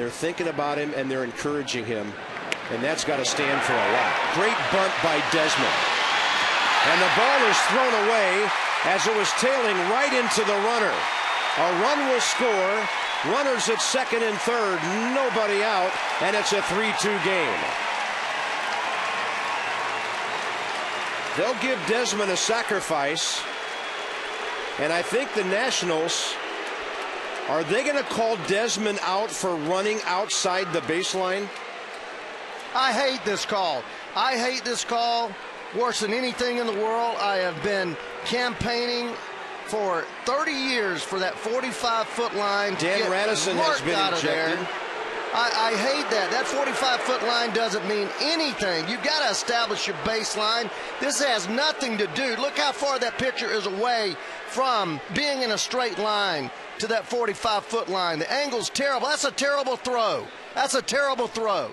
They're thinking about him and they're encouraging him. And that's got to stand for a lot. Great bunt by Desmond. And the ball is thrown away as it was tailing right into the runner. A run will score. Runners at second and third, nobody out, and it's a 3 2 game. They'll give Desmond a sacrifice. And I think the Nationals are they going to call Desmond out for running outside the baseline? I hate this call. I hate this call worse than anything in the world. I have been campaigning for 30 years for that 45 foot line. Dan Radison has been injected. I, I, hate that. That 45 foot line doesn't mean anything. You've got to establish your baseline. This has nothing to do. Look how far that pitcher is away from being in a straight line to that 45 foot line. The angle's terrible. That's a terrible throw. That's a terrible throw.